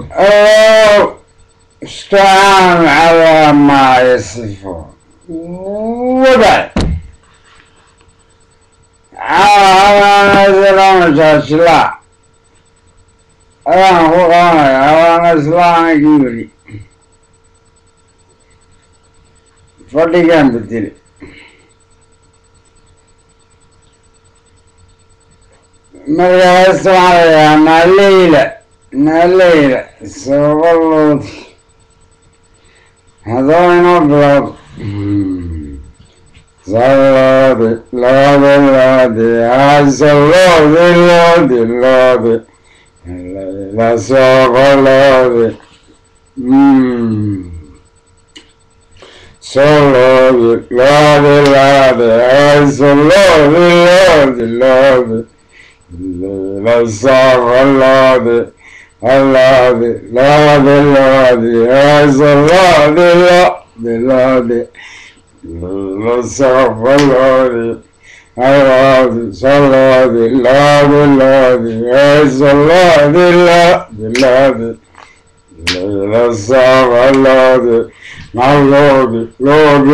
أو استعان على ما يصفون وبعد. على نزل مسلسلا أنا قرآن على نزل كيولي فردقان بدلي مرة ناليلة ناليلة سوالله هذا بلاد زلادي لادي لادي. عزلادي لادي لادي. لا سوالله Solo love, love, I so love, love, love, la sava, love, I love I so love, love, love, la sava, love, I love it, so love, love, love, I so love, love, love, la sava, love, my Lord, Lord,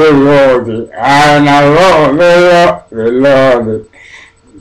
Lord,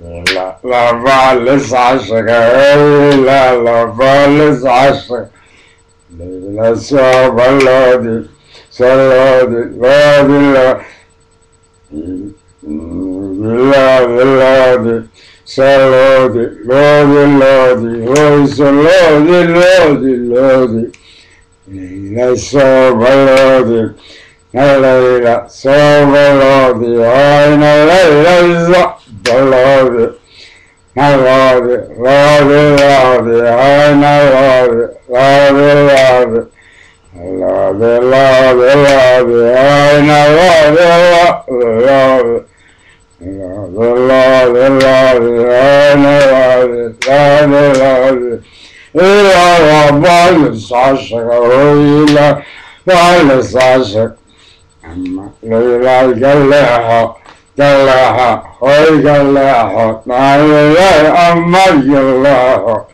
Ah, I my Lord, Lord, لا لا بالس عشق لا لا بالس عشق لا سوى اللودي سلودي لودي لا لودي سلودي لودي لودي هو سلودي لودي لودي لا اللودي الليلة صوب اللودي عين الليلة الزق اللودي اللودي لودي لودي عين اللودي لودي لودي اللودي لودي لودي عين اللودي لودي اللودي اللودي عين اللودي لودي لودي إلى ربنا عشق وإلى خالص عشق أما ليلى قلعها قلعها هوي قلعها نعيلي أما قلعها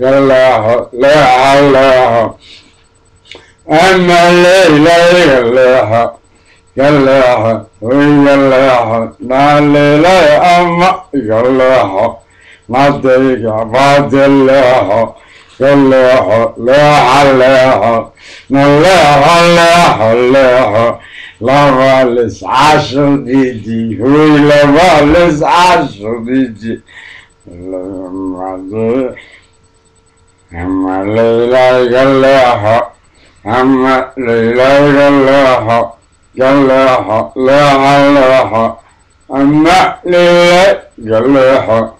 قلعها لا عليها أما ليلى قلعها قلعها هوي قلعها نعيلي أما قلعها ما تيجا ما تلها قلعها لا عليها نلاها لا عليها لا بالس عشر ديدي هوي لا بالس عشر ديدي أما ليلى قلعها أما ليلى قلعها قلعها لا عليها أما ليلى قلعها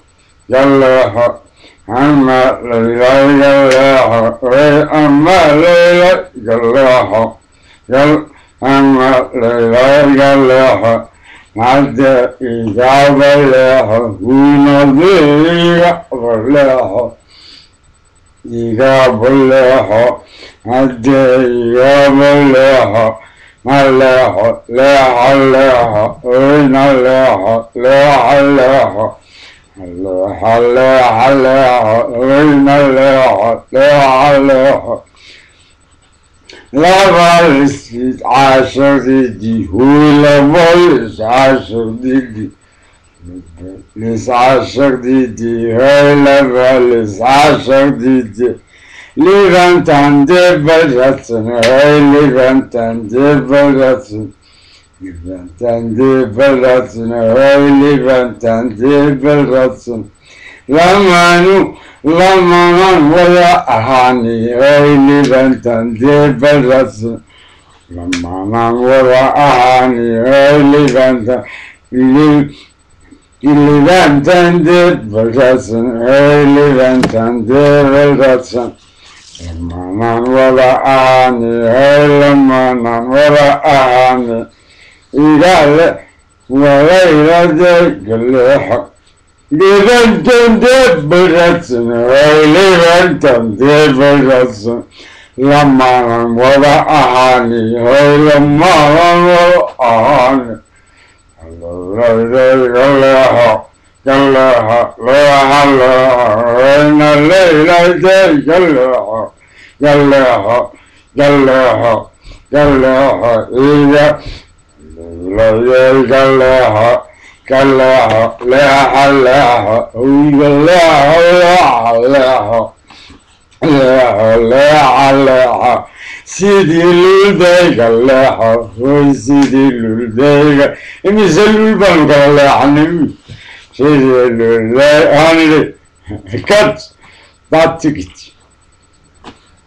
قلعها أما ليلى قلعها أما قلعها قل أما ليلى قلعها عد إذا بلعها ونظير بلعها إذا بلعها عد إذا بلعها ملعها لا عليها وين عليها لا عليها لا عشر دي هو لا بالس عشر دي لس عشر دي هاي لا بالس عشر دي ليفان تندي بلغتن هاي Güventen dübelatsın, öyle benten dübelatsın. Lamanu, lamanan vaya ahani, öyle benten dübelatsın. Lamanan vaya ahani, öyle benten İlli benten dübelatsın, öyle benten dübelatsın. Lamanan vaya ahani, öyle lamanan vaya ahani. هاي ليفان تندي بلغتن lamanan wada ahani hay lamanan wada ahani igale walaylade galeexo libantande baratsan hay libantande baratsan lamanan wada ahani hay lamanan wada ahani galeexo جلها لها لين الليلة جلها جلها جلها جلها إذا ليلة جلها جلها لها لها جلها لها لها لها لها لها سيدي للديك الله سيدي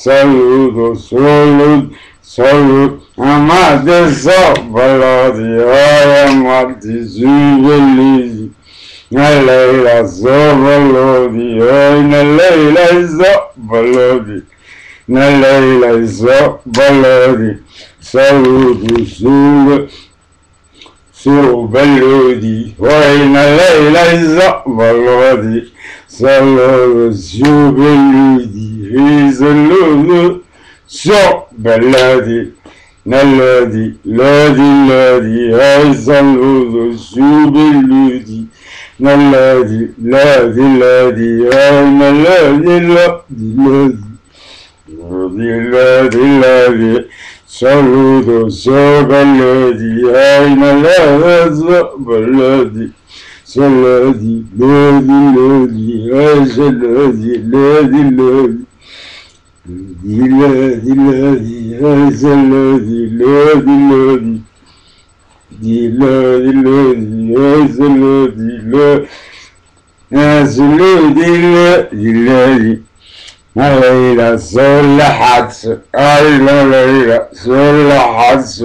Salodi, Amadi, Savalodi, Saludo, Salud, Salud, Amadi, Savalodi, Amadi, Zubelizi, Naleila, Savalodi, Naleila, Savalodi, Naleila, Savalodi, Saludo, Salud, سوبلودي وين الليلة الزقبلودي صلوا سوبلودي في زلودو سوبلودي نلودي لودي لودي هاي صلوا سوبلودي نلودي لودي لودي هاي نلودي لودي لودي لودي لودي Saludo sobalodi, ayna laza balodi, salodi, lodi, lodi, ayza lodi, lodi, lodi. Lodi, lodi, ayza lodi, lodi, lodi. Di lodi, lodi, ayza lodi, lodi. Ayza lodi, lodi, lodi. ليلة صلحت أي ليلة صلحت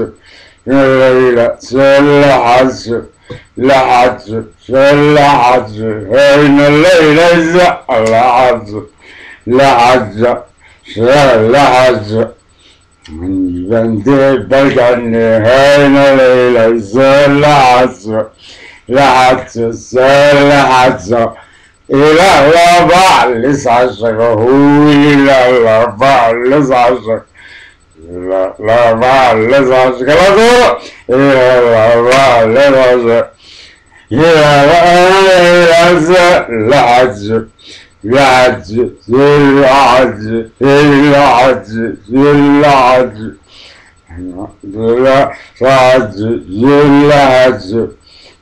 ليلة صلحت لحت صلحت أين الليلة زعلحت لحت صلحت من بنت بلغني أين الليلة صلحت لحت صلحت إلى الربع لسعشق هو إلى الربع لسعشق إلى الربع لسعشق لا تقول إلى الربع لسعشق إلى الربع لحج لحج لحج لحج لحج لحج لحج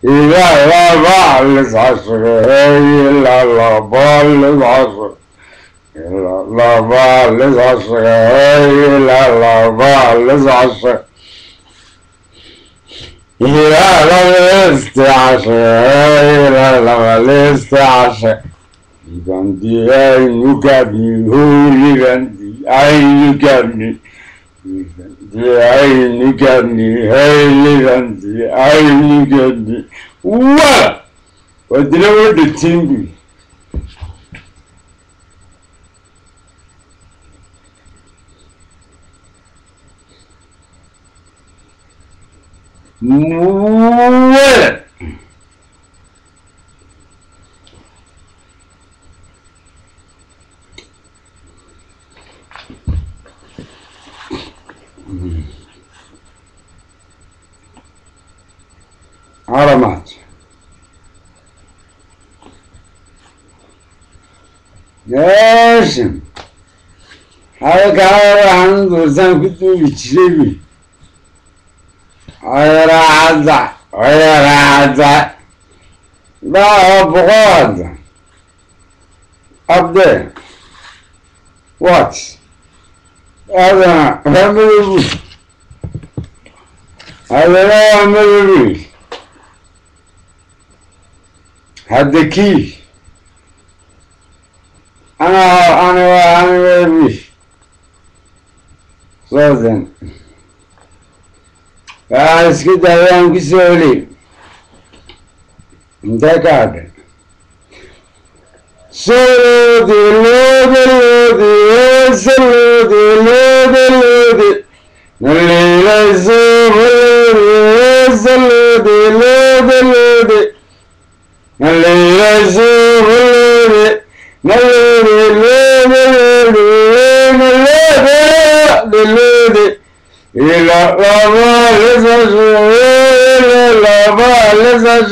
إذا لا بعلس عشر إلا لا بعلس عشر إلا لا بعلس عشر إلا لا بعلس عشر إلا لا لست عشر إلا لا لست عشر يغندي أين يكبني هو يغندي أين يكبني the Irony Company, Irony Company, you, I What? But you What? what the thing is? What? Hmm. Aramat. Yaşım. Halkaran dursan kutu biçilemi. Ayara azza. Ayara azza. Daha buğaz. Abde. What? Ada, family week. Ada, family week. Had the key. Ana, ana, ana, week. So Intee ka? سلودي لودي لودي سلودي لودي لودي اللي لازم سلودي لودي لودي اللي لازم نلودي لودي لودي لودي إلى لما لسش إلى لما لسش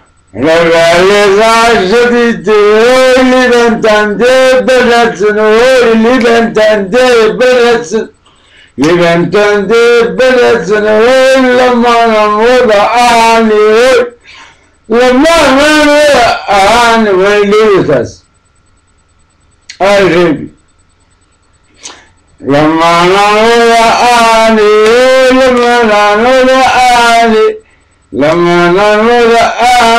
ولي عاوم لي نادي يا ولي قال لي لي عاوم قال لي لي علي لي لي بلاد عاشت الدين ليس عاشت الدين لما بنت عندي بلد سنوي اللي بنت عندي بلد سنوي لما نموت عني لما نموت عني وليس أجيبي لما نمر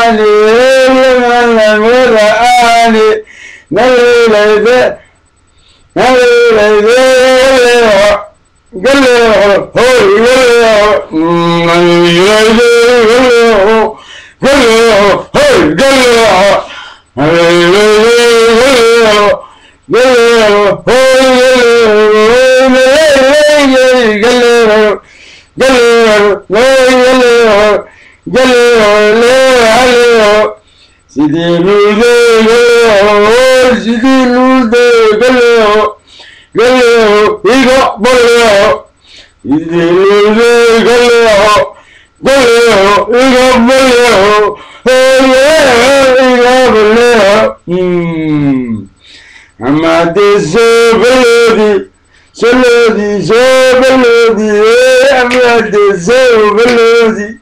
آلي لما نمر آلي لما نمر آلي لما نمر آلي نبي ليدي نبي ليدي قال له هو قال له نبي ليدي قال له قال له هو قال نبي ليدي قال له قال له سيدي لودي سيدي لودي قلو قلو إيقا بلو سيدي لودي قلو قلو إيقا بلو إيقا بلو أما تسو بلودي سلودي سو بلودي أما تسو بلودي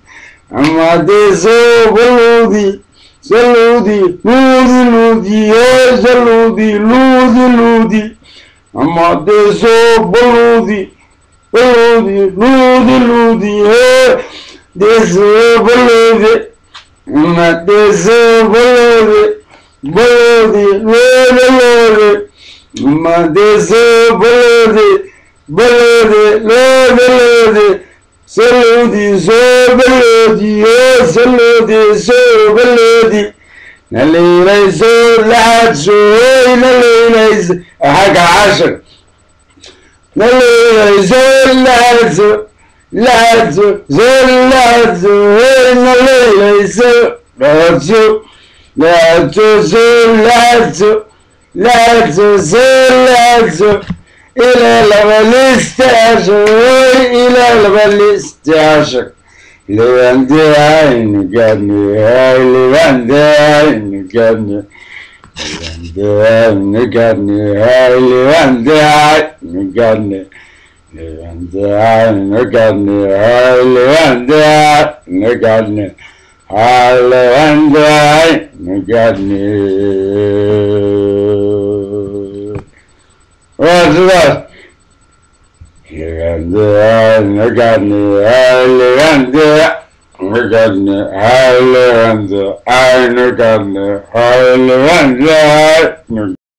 أما تسو بلودي سلودي لودي لودي يا سلودي لودي لودي. أما تسو بلودي بلودي لودي لودي يا تسو بلودي أما تسو بلودي بلودي لودي لودي ما دسو بلودي بلودي لودي لودي. سلودي بلودي يا سلودي سو بلودي نلي ليسو لحد شوي نلي ليس حق عشر. نلي ليسو لحد شو لحد شو زو لحد شو نلي ليسو لحد شو لحد شو زو لحد شو لا تزل لا تزل إلى لما نستعشق إلى لما نستعشق اللي عندي عين قدني اللي عندي عين قدني اللي عندي عين قدني اللي عندي عين قدني اللي عندي عين قدني اللي عندي عين قدني اللي عندي عين قدني இறந்து அழுகந்து மிகந்து அழுகந்து அழுகந்து அழுகந்து